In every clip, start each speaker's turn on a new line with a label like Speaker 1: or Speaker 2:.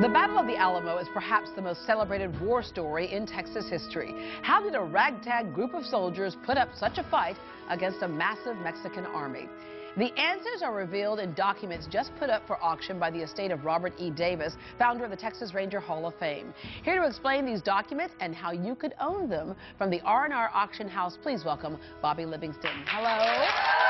Speaker 1: The Battle of the Alamo is perhaps the most celebrated war story in Texas history. How did a ragtag group of soldiers put up such a fight against a massive Mexican army? The answers are revealed in documents just put up for auction by the estate of Robert E. Davis, founder of the Texas Ranger Hall of Fame. Here to explain these documents and how you could own them from the R&R Auction House, please welcome Bobby Livingston. Hello.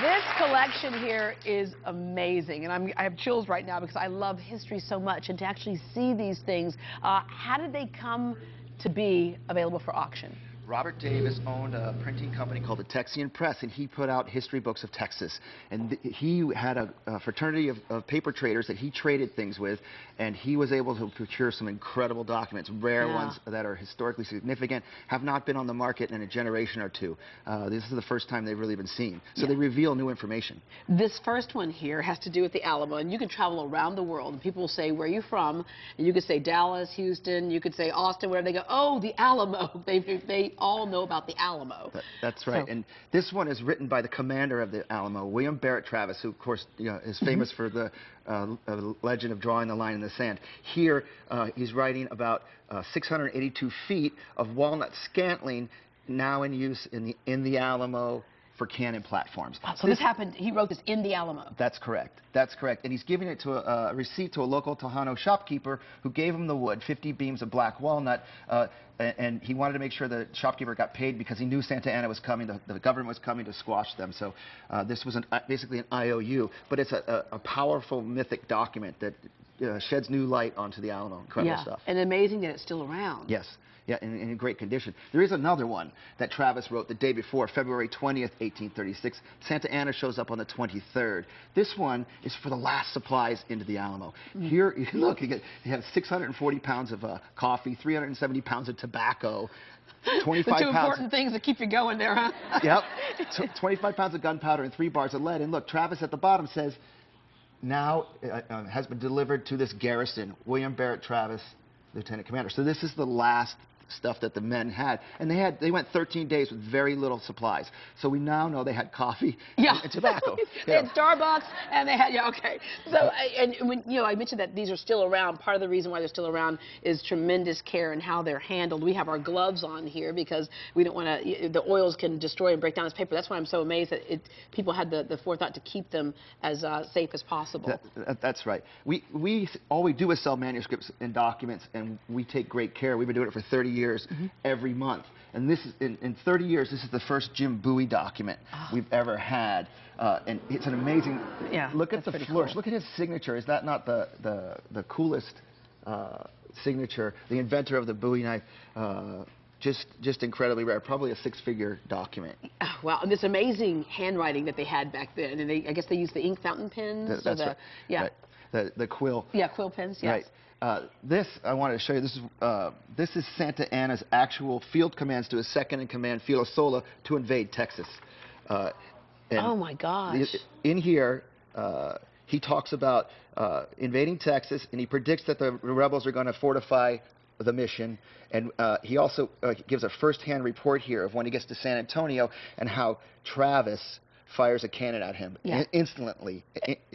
Speaker 1: This collection here is amazing, and I'm, i have chills right now because I love history so much, and to actually see these things, uh, how did they come to be available for auction?
Speaker 2: Robert Davis owned a printing company called the Texian Press, and he put out history books of Texas. And he had a, a fraternity of, of, paper traders that he traded things with, and he was able to procure some incredible documents, rare yeah. ones that are historically significant, have not been on the market in a generation or two. Uh, this is the first time they've really been seen. So yeah. they reveal new information.
Speaker 1: This first one here has to do with the Alamo, and you can travel around the world, and people will say, where are you from? And you could say Dallas, Houston, you could say Austin, wherever they go, oh, the Alamo. They, they all know about the Alamo.
Speaker 2: That, that's right. So. And this one is written by the commander of the Alamo, William Barret Travis, who, of course, you know, is famous mm -hmm. for the uh, uh, legend of drawing the line in the sand. Here, uh, he's writing about uh, 682 feet of walnut scantling now in use in the, in the Alamo for cannon platforms.
Speaker 1: Wow, so this, this, happened, he wrote this in the Alamo.
Speaker 2: That's correct. That's correct. And he's giving it to a, a receipt to a local Tejano shopkeeper who gave him the wood, 50 beams of black walnut, uh, and he wanted to make sure the shopkeeper got paid because he knew Santa Anna was coming, the, the government was coming to squash them. So uh, this was an, uh, basically an IOU, but it's a, a, a powerful mythic document that uh, sheds new light onto the Alamo. Incredible
Speaker 1: yeah,
Speaker 2: stuff.
Speaker 1: and amazing that it's still around.
Speaker 2: Yes yeah, in, in, great condition. There is another one that Travis wrote the day before, February 20th, 1836. Santa Anna shows up on the 23rd. This one is for the last supplies into the Alamo. Mm. Here, look, you, get, you have 640 pounds of uh, coffee, 370 pounds of tobacco, 25
Speaker 1: the two
Speaker 2: pounds.
Speaker 1: important things that keep you going there, huh?
Speaker 2: yep. 25 pounds of gunpowder and three bars of lead. And look, Travis at the bottom says, now uh, uh, has been delivered to this garrison, William Barret Travis, Lieutenant Commander. So this is the last stuff that the men had. And they had they went 13 days with very little supplies. So we now know they had coffee
Speaker 1: yeah.
Speaker 2: and, and tobacco.
Speaker 1: they had Starbucks and they had yeah okay. So and when you know I mentioned that these are still around. Part of the reason why they're still around is tremendous care and how they're handled. We have our gloves on here because we don't want to the oils can destroy and break down this paper. That's why I'm so amazed that it, people had the, the forethought to keep them as uh, safe as possible.
Speaker 2: That, that's right. We we all we do is sell manuscripts and documents and we take great care. We've been doing it for 30 years years mm -hmm. every month. And this is, in, in 30 years, this is the first Jim Bowie document oh. we've ever had. Uh, and it's an amazing,
Speaker 1: yeah,
Speaker 2: look at the flourish. Cool. Look at his signature. Is that not the, the, the coolest uh, signature? The inventor of the Bowie knife. Uh, just just incredibly rare, probably a six-figure document.
Speaker 1: Oh, wow, and this amazing handwriting that they had back then, and they, I guess they used the ink fountain pens.
Speaker 2: The, that's
Speaker 1: the,
Speaker 2: right. Yeah. Right. The the quill.
Speaker 1: Yeah, quill pens. Yes.
Speaker 2: Right. Uh, this, I wanted to show you, this is, uh, this is Santa Anna's actual field commands to his second-in-command, Filisola, to invade Texas.
Speaker 1: Uh, oh, my gosh.
Speaker 2: In here, uh, he talks about uh, invading Texas, and he predicts that the rebels are going to fortify the mission. And uh, he also gives a first-hand report here of when he gets to San Antonio and how Travis fires a cannon at him yeah. instantly.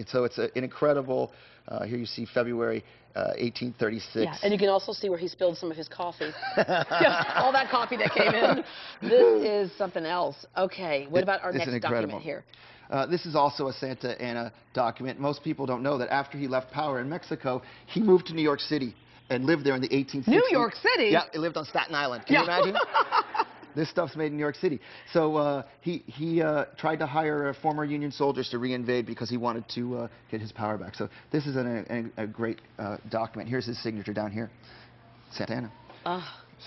Speaker 2: so it's a, an incredible, uh, here you see February uh, 1836.
Speaker 1: Yeah, and you can also see where he spilled some of his coffee. all that coffee that came in. This is something else. Okay, what about our
Speaker 2: it's
Speaker 1: next document here?
Speaker 2: Uh, this is also a Santa Anna document. Most people don't know that after he left power in Mexico, he moved to New York City and lived there in the 1860s.
Speaker 1: New York City?
Speaker 2: Yeah, he lived on Staten Island. Can yeah. you imagine? This stuff's made in New York City. So uh, he, he uh, tried to hire uh, former Union soldiers to reinvade because he wanted to uh, get his power back. So this is an, a, a, great uh, document. Here's his signature down here, Santa Anna.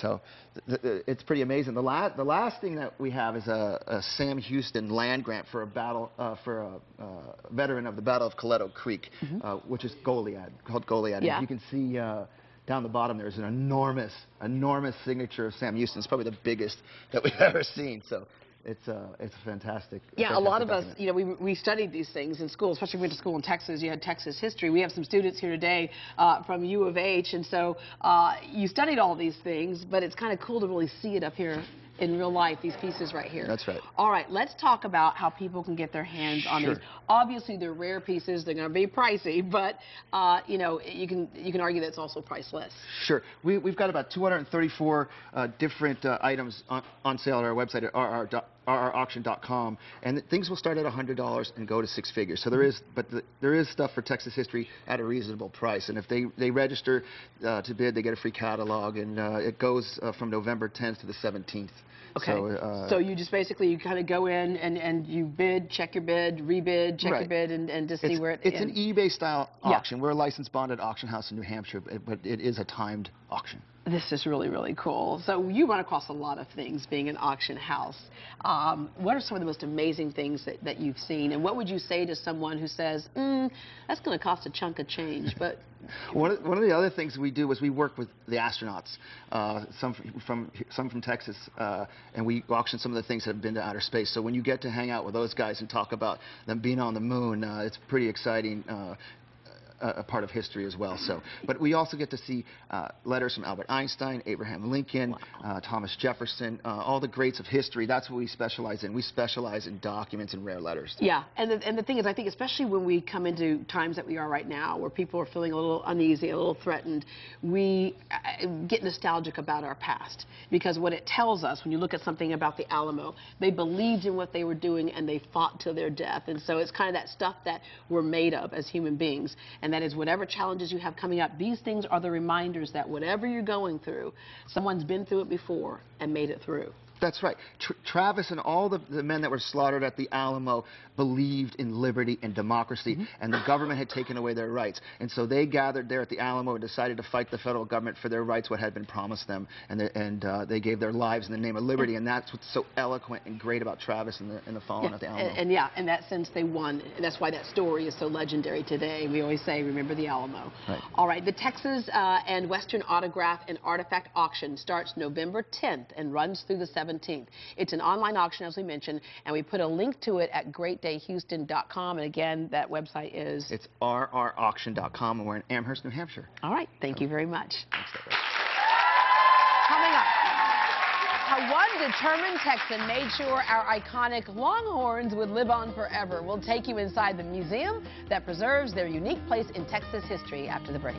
Speaker 2: So th th it's pretty amazing. The, la the last thing that we have is a, a Sam Houston land grant for a battle uh, for a uh, veteran of the Battle of Coleto Creek, mm -hmm. uh, which is Goliad, called Goliad.
Speaker 1: Yeah.
Speaker 2: you can see down the bottom there's an enormous, enormous signature of Sam Houston. It's probably the biggest that we've ever seen. So it's a, uh, it's a fantastic.
Speaker 1: Yeah,
Speaker 2: fantastic
Speaker 1: a lot of
Speaker 2: document.
Speaker 1: us, you know, we, we studied these things in school, especially if we went to school in Texas. You had Texas history. We have some students here today uh, from U of H, and so uh, you studied all these things, but it's kind of cool to really see it up here in real life, these pieces right here.
Speaker 2: That's right.
Speaker 1: All right, let's talk about how people can get their hands on
Speaker 2: Sure.
Speaker 1: these. Obviously, they're rare pieces. They're going to be pricey, but uh, you know, you can you can argue that's also priceless.
Speaker 2: Sure. We, we've got about 234 uh, different uh, items on, on sale at our website at rr rrauction.com, and things will start at $100 and go to six figures. So there is, but the, there is stuff for Texas history at a reasonable price. And if they, they register uh, to bid, they get a free catalog, and uh, it goes uh, from November 10th to the 17th.
Speaker 1: Okay.
Speaker 2: So, uh,
Speaker 1: So you just basically you kind of go in and, and you bid, check your bid, rebid, check your bid, and, and just see
Speaker 2: it's,
Speaker 1: where it
Speaker 2: it's an eBay style auction. Yeah. We're a licensed bonded auction house in New Hampshire, but it is a timed auction.
Speaker 1: This is really, really cool. So you run across a lot of things being an auction house. Um, what are some of the most amazing things that, that you've seen? And what would you say to someone who says, mm, that's going to cost a chunk of change, but
Speaker 2: One of, one of the other things we do is we work with the astronauts, uh, some from, some from Texas, uh, and we auction some of the things that have been to outer space. So when you get to hang out with those guys and talk about them being on the moon, uh, it's pretty exciting. A part of history as well. So, but we also get to see uh, letters from Albert Einstein, Abraham Lincoln, uh, Thomas Jefferson, uh, all the greats of history. That's what we specialize in. We specialize in documents and rare letters.
Speaker 1: Yeah, and the, and the thing is, I think especially when we come into times that we are right now, where people are feeling a little uneasy, a little threatened, we uh, get nostalgic about our past because what it tells us when you look at something about the Alamo, they believed in what they were doing and they fought to their death, and so it's kind of that stuff that we're made of as human beings, and that is whatever challenges you have coming up. These things are the reminders that whatever you're going through, someone's been through it before and made it through.
Speaker 2: That's right. Tr- Travis and all the, the men that were slaughtered at the Alamo believed in liberty and democracy, and the government had taken away their rights. And so they gathered there at the Alamo and decided to fight the federal government for their rights, what had been promised them, and, the, and uh, they gave their lives in the name of liberty. And that's what's so eloquent and great about Travis and the, and the fallen
Speaker 1: Yeah,
Speaker 2: at the Alamo.
Speaker 1: And, and yeah, in that sense, they won. And that's why that story is so legendary today. We always say, remember the Alamo.
Speaker 2: Right.
Speaker 1: All right, the Texas uh, and Western Autograph and Artifact Auction starts November 10th and runs through the 17th. It's an online auction, as we mentioned, and we put a link to it at greatdayhouston.com. And again, that website is.
Speaker 2: it's rrauction.com, and we're in Amherst, New Hampshire.
Speaker 1: All right, thank you very much. Coming up, how one determined Texan made sure our iconic Longhorns would live on forever. We'll take you inside the museum that preserves their unique place in Texas history after the break.